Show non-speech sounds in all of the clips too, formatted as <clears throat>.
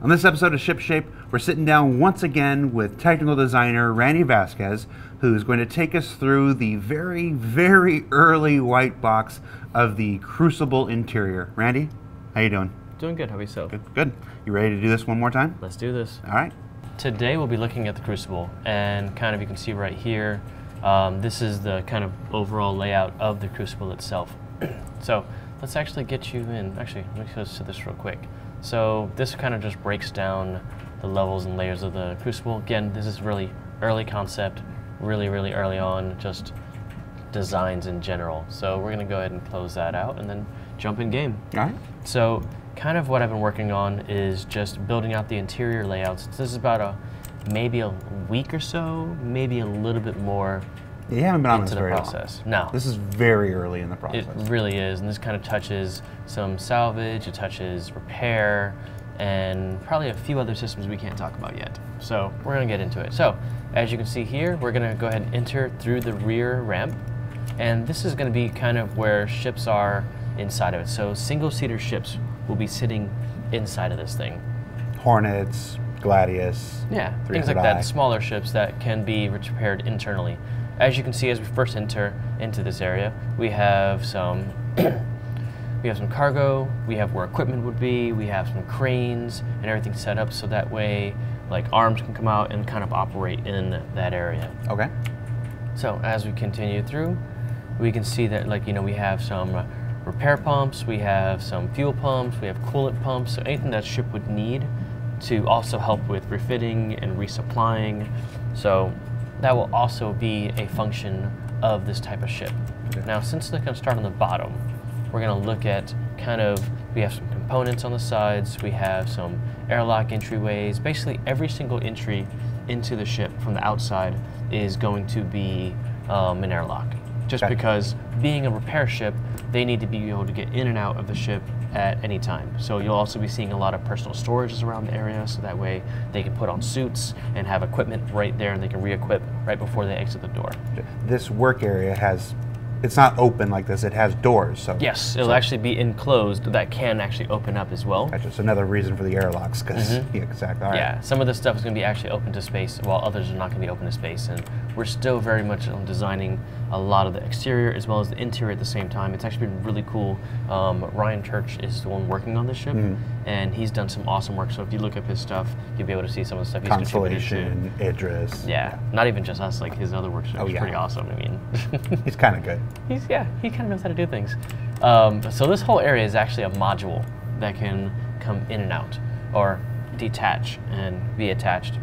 On this episode of Ship Shape, we're sitting down once again with technical designer Randy Vasquez, who's going to take us through the very, very early white box of the Crucible interior. Randy, how you doing? Doing good. How about yourself? Good. Good. You ready to do this one more time? Let's do this. All right. Today we'll be looking at the Crucible, and kind of you can see right here, um, this is the kind of overall layout of the Crucible itself. <clears throat> so let's actually get you in. Actually, let me just to this real quick. So this kind of just breaks down the levels and layers of the Crucible. Again, this is really early concept, really, really early on, just designs in general. So we're gonna go ahead and close that out and then jump in game. All right. So kind of what I've been working on is just building out the interior layouts. This is about a maybe a week or so, maybe a little bit more You haven't been on into this the very process. long. No, This is very early in the process. it really is, and this kind of touches some salvage, it touches repair, and probably a few other systems we can't talk about yet. So we're gonna get into it. So as you can see here, we're gonna go ahead and enter through the rear ramp, and this is gonna be kind of where ships are inside of it. So single-seater ships will be sitting inside of this thing. Hornets, Gladius. Yeah, things like 300i. that, smaller ships that can be repaired internally. As you can see, as we first enter into this area, we have some <coughs> we have some cargo, we have where equipment would be, we have some cranes and everything set up so that way like arms can come out and kind of operate in that area. Okay. So as we continue through, we can see that like, you know, we have some uh, repair pumps, we have some fuel pumps, we have coolant pumps, so anything that ship would need to also help with refitting and resupplying. So that will also be a function of this type of ship. Okay. Now, since they're going to start on the bottom, we're going to look at kind of, we have some components on the sides, we have some airlock entryways. Basically, every single entry into the ship from the outside is going to be um, an airlock. Just Okay. because being a repair ship, they need to be able to get in and out of the ship at any time. So you'll also be seeing a lot of personal storages around the area, so that way they can put on suits and have equipment right there and they can re-equip right before they exit the door. This work area has, it's not open like this. It has doors. So Yes, it'll so- actually be enclosed that can actually open up as well. That's just another reason for the airlocks, because yeah, exactly. All right. Mm-hmm. Yeah, some of this stuff is going to be actually open to space, while others are not going to be open to space. And we're still very much on designing a lot of the exterior as well as the interior at the same time. It's actually been really cool. Um, Ryan Church is the one working on this ship, and he's done some awesome work. So if you look up his stuff, you'll be able to see some of the stuff he's. Constellation, Idris. Yeah, not even just us. Like his other work is Oh, yeah. pretty awesome. I mean, <laughs> He's kind of good. he's yeah, he kind of knows how to do things. Um, so this whole area is actually a module that can come in and out, or detach and be attached.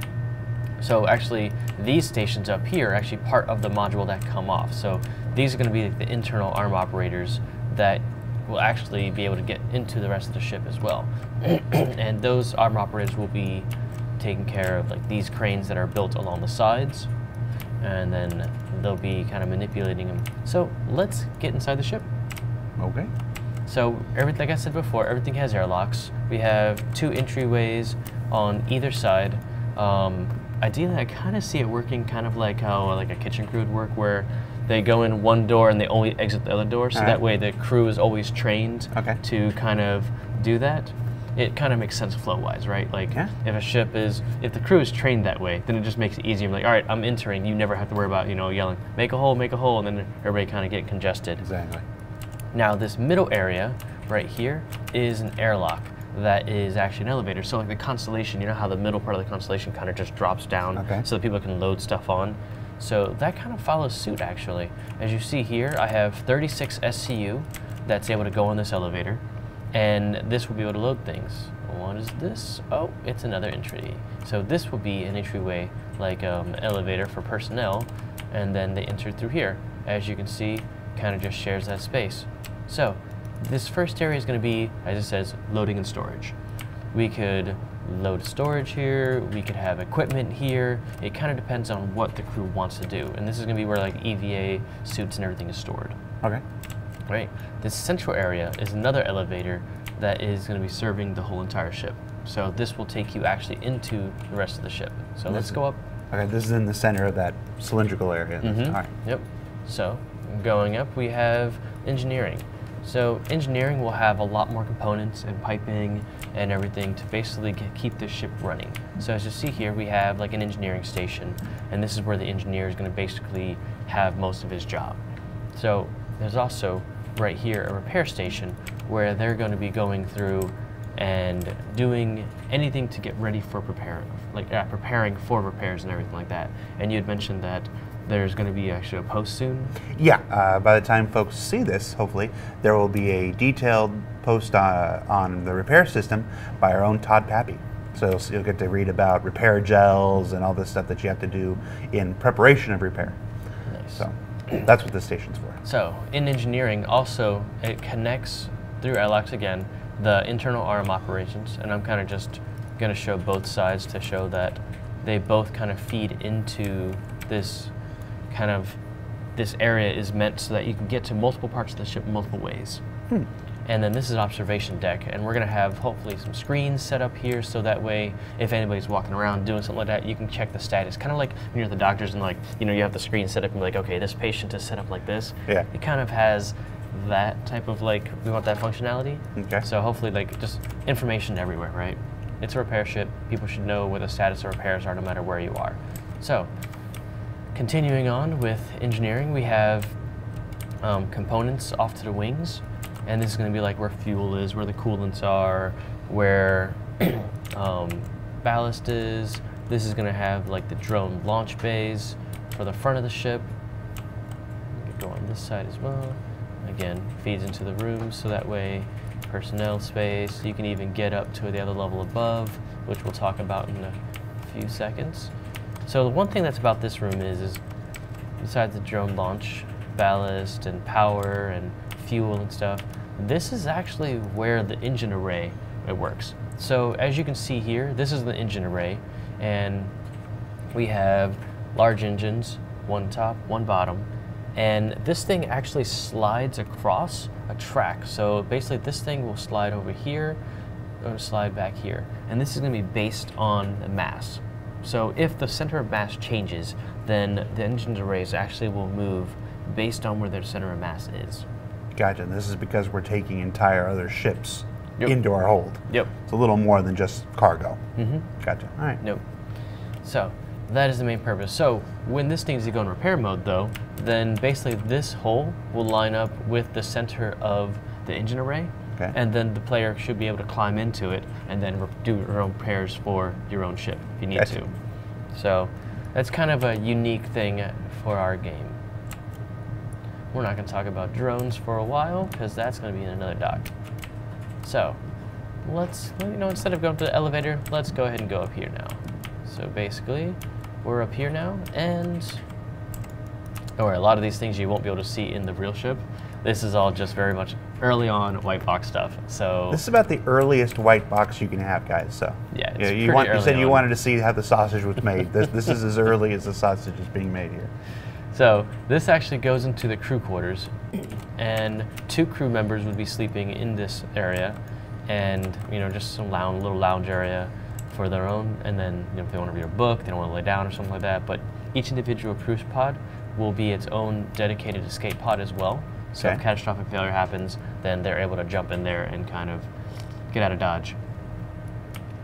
So actually, these stations up here are actually part of the module that come off. So these are going to be the internal arm operators that will actually be able to get into the rest of the ship as well. <clears throat> and those arm operators will be taking care of like these cranes that are built along the sides, and then they'll be kind of manipulating them. So let's get inside the ship. Okay. So everything, like I said before, everything has airlocks. We have two entryways on either side. Um, ideally, I kind of see it working kind of like how like a kitchen crew would work, where they go in one door and they only exit the other door, so Alright. that way the crew is always trained Okay. to kind of do that. It kind of makes sense flow-wise, right? Like Yeah. if a ship is, if the crew is trained that way, then it just makes it easier. Like, all right, I'm entering. You never have to worry about you know yelling, make a hole, make a hole, and then everybody kind of get congested. Exactly. Now this middle area right here is an airlock that is actually an elevator. So like the constellation, you know how the middle part of the constellation kind of just drops down Okay. so that people can load stuff on. So that kind of follows suit actually. As you see here, I have 36 SCU that's able to go on this elevator and this will be able to load things. What is this? Oh, it's another entry. So this will be an entryway like um, elevator for personnel and then they enter through here. As you can see, kind of just shares that space. So this first area is going to be, as it says, loading and storage. We could load storage here, we could have equipment here. It kind of depends on what the crew wants to do. And this is going to be where like EVA suits and everything is stored. Okay. Right? This central area is another elevator that is going to be serving the whole entire ship. So this will take you actually into the rest of the ship. So let's go up Okay. This is in the center of that cylindrical area. Mhm. All right. Yep. So going up, we have engineering. So engineering will have a lot more components and piping and everything to basically keep the ship running. So as you see here, we have like an engineering station, and this is where the engineer is going to basically have most of his job. So there's also right here a repair station where they're going to be going through and doing anything to get ready for preparing, like uh, preparing for repairs and everything like that. And you had mentioned that there's going to be actually a post soon. Yeah, uh, by the time folks see this, hopefully, there will be a detailed post uh, on the repair system by our own Todd Papy. So you'll, you'll get to read about repair gels and all this stuff that you have to do in preparation of repair. Nice. So that's what this station's for. So in engineering, also it connects through LX again the internal arm operations, and I'm kind of just going to show both sides to show that they both kind of feed into this kind of this area is meant so that you can get to multiple parts of the ship multiple ways. Hmm. And then this is observation deck, and we're gonna have hopefully some screens set up here so that way if anybody's walking around doing something like that, you can check the status. Kind of like when you're at the doctor's and like, you know, you have the screen set up and be like, okay, this patient is set up like this. Yeah. It kind of has that type of like, we want that functionality. Okay. So hopefully like just information everywhere, right? It's a repair ship. People should know where the status of repairs are no matter where you are. So continuing on with engineering, we have um, components off to the wings. And this is going to be like where fuel is, where the coolants are, where <clears throat> um, ballast is. This is going to have like the drone launch bays for the front of the ship. Go on this side as well. Again, feeds into the room so that way personnel space. You can even get up to the other level above, which we'll talk about in a few seconds. So the one thing that's about this room is, is besides the drone launch, ballast and power and fuel and stuff, this is actually where the engine array it works. So as you can see here, this is the engine array, and we have large engines, one top, one bottom, and this thing actually slides across a track. So basically this thing will slide over here, or slide back here, and this is going to be based on the mass. So if the center of mass changes, then the engine's arrays actually will move based on where their center of mass is. Gotcha. And this is because we're taking entire other ships Yep. into our hold. Yep. It's a little more than just cargo. Mm-hmm. Gotcha. All right. Nope. So that is the main purpose. So when this needs to go in repair mode though, then basically this hole will line up with the center of the engine array. Okay. And then the player should be able to climb into it and then re- do your own repairs for your own ship if you need Gotcha. to. So that's kind of a unique thing for our game. We're not going to talk about drones for a while because that's going to be in another doc. So let's, you know, instead of going to the elevator, let's go ahead and go up here now. So basically, we're up here now, and don't worry, a lot of these things you won't be able to see in the real ship. This is all just very much early on white box stuff. So This is about the earliest white box you can have, guys. So Yeah, you, want, you said you wanted to see how the sausage was made. this, this is as early as the sausage is being made here. So this actually goes into the crew quarters, and two crew members would be sleeping in this area, and you know just some lounge, little lounge area for their own. And then you know, if they want to read a book, they don't want to lay down or something like that. But each individual cruise pod will be its own dedicated escape pod as well. So if catastrophic failure happens, then they're able to jump in there and kind of get out of dodge.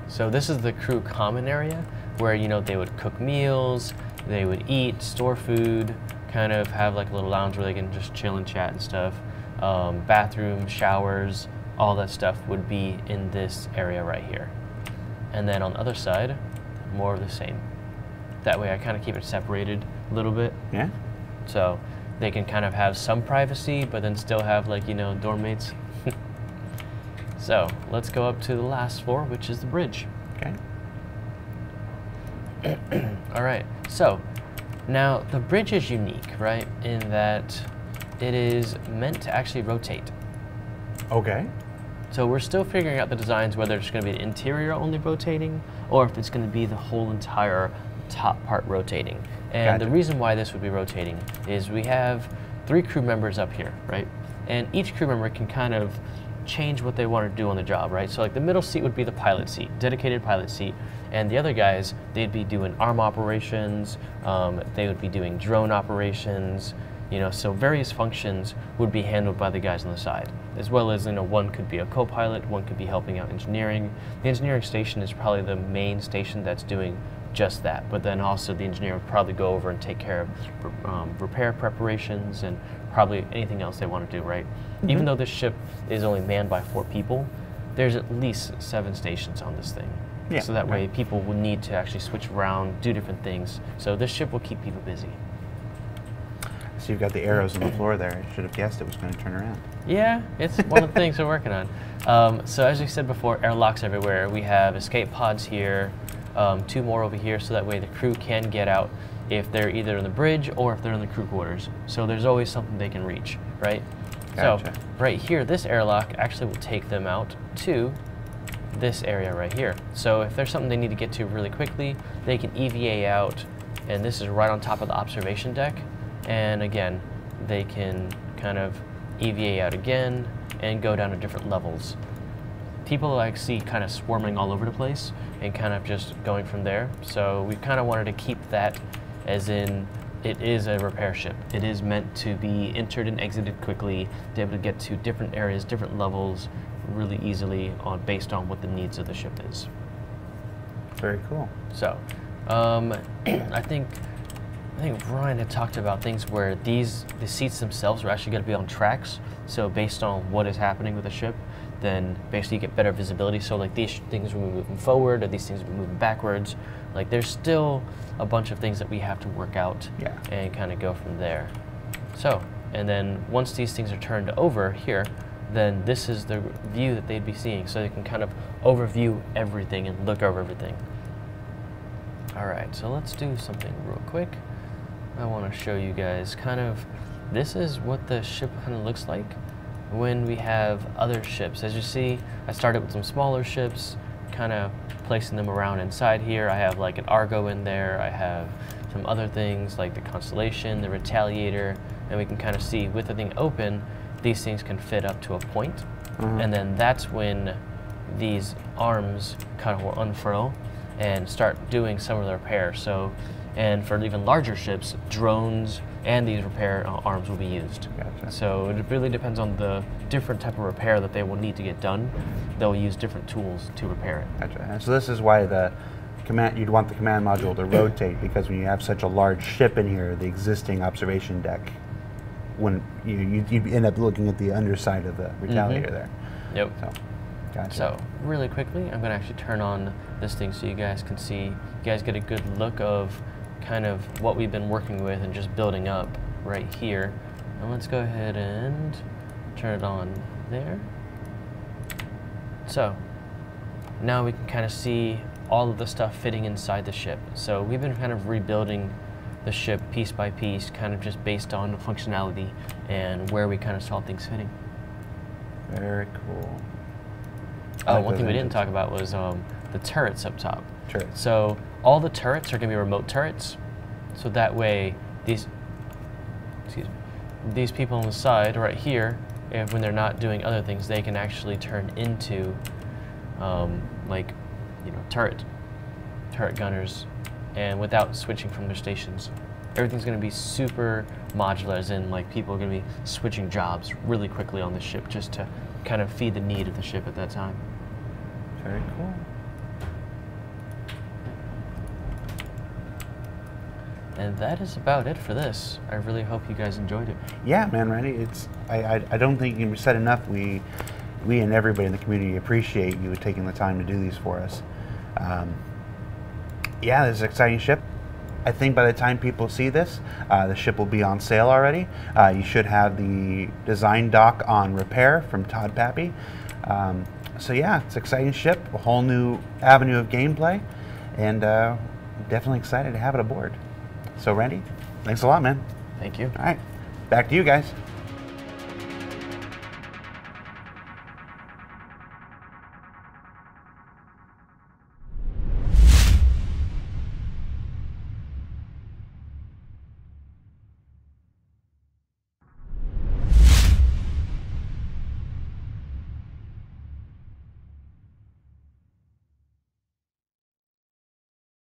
So this is the crew common area where you know they would cook meals, they would eat, store food, kind of have like a little lounge where they can just chill and chat and stuff. Um, bathroom, showers, all that stuff would be in this area right here. And then on the other side, more of the same. That way I kind of keep it separated a little bit Yeah? so they can kind of have some privacy, but then still have like, you know, dorm mates. <laughs> so let's go up to the last floor, which is the bridge. Okay. <clears throat> All right, so now the bridge is unique, right? In that it is meant to actually rotate. Okay. So we're still figuring out the designs, whether it's going to be the interior only rotating, or if it's going to be the whole entire top part rotating. And the reason why this would be rotating is we have three crew members up here, right? And each crew member can kind of change what they want to do on the job, right? So like the middle seat would be the pilot seat, dedicated pilot seat, and the other guys they'd be doing arm operations, um, they would be doing drone operations, You know, so various functions would be handled by the guys on the side, as well as you know one could be a co-pilot, one could be helping out engineering. The engineering station is probably the main station that's doing just that, but then also the engineer would probably go over and take care of um, repair preparations and probably anything else they want to do. Right? Even though this ship is only manned by four people, there's at least seven stations on this thing. Yeah, So that way right. people will need to actually switch around, do different things. So this ship will keep people busy. So you've got the arrows on the floor there. I should have guessed it was going to turn around. Yeah, it's one of the <laughs> things we're working on. Um, so as we said before, airlocks everywhere. We have escape pods here, um, two more over here, so that way the crew can get out if they're either in the bridge or if they're in the crew quarters. So there's always something they can reach, right? Gotcha. So right here, this airlock actually will take them out to this area right here. So if there's something they need to get to really quickly, they can EVA out, and this is right on top of the observation deck. And again, they can kind of EVA out again and go down to different levels. People like see kind of swarming all over the place and kind of just going from there. So we kind of wanted to keep that as in it is a repair ship. It is meant to be entered and exited quickly, to be able to get to different areas, different levels really easily on based on what the needs of the ship is. Very cool. So, um, <clears throat> I think I think Ryan had talked about things where these the seats themselves are actually going to be on tracks. So based on what is happening with the ship, then basically you get better visibility. So like these things will be moving forward, or these things will be moving backwards. Like there's still a bunch of things that we have to work out Yeah. and kind of go from there. So, and then once these things are turned over here, then this is the view that they'd be seeing. So they can kind of overview everything and look over everything. All right, so let's do something real quick. I want to show you guys kind of, this is what the ship kind of looks like when we have other ships. As you see, I started with some smaller ships, kind of placing them around inside here. I have like an Argo in there. I have some other things like the Constellation, the Retaliator, and we can kind of see with the thing open, these things can fit up to a point. Mm-hmm. And then that's when these arms kind of will unfurl and start doing some of the repair. So, and for even larger ships, drones and these repair uh, arms will be used. Gotcha. So it really depends on the different type of repair that they will need to get done. They'll use different tools to repair it. Gotcha. And so this is why the command you'd want the command module to rotate because when you have such a large ship in here, the existing observation deck, when you you you'd end up looking at the underside of the retaliator there. Yep. So, gotcha. So really quickly, I'm gonna actually turn on this thing so you guys can see, you guys get a good look of kind of what we've been working with and just building up right here. And let's go ahead and turn it on there. So now we can kind of see all of the stuff fitting inside the ship. So we've been kind of rebuilding the ship piece by piece, kind of just based on functionality and where we kind of saw things fitting. very cool. Oh, one thing we didn't talk about was um, the turrets up top. Turrets. So all the turrets are going to be remote turrets. So that way, these excuse me, these people on the side right here, if when they're not doing other things, they can actually turn into um, like you know turret turret gunners, and without switching from their stations. Everything's going to be super modular, as in like people are going to be switching jobs really quickly on the ship just to kind of feed the need of the ship at that time. Very cool. And that is about it for this. I really hope you guys enjoyed it. Yeah, man, Randy. It's I, I, I don't think you said enough. We we and everybody in the community appreciate you taking the time to do these for us. Um, yeah, this is an exciting ship. I think by the time people see this, uh, the ship will be on sale already. Uh, you should have the design doc on repair from Todd Papy. Um, so yeah, it's an exciting ship, a whole new avenue of gameplay, and uh, definitely excited to have it aboard. So Randy, thanks a lot, man. Thank you. All right, back to you guys.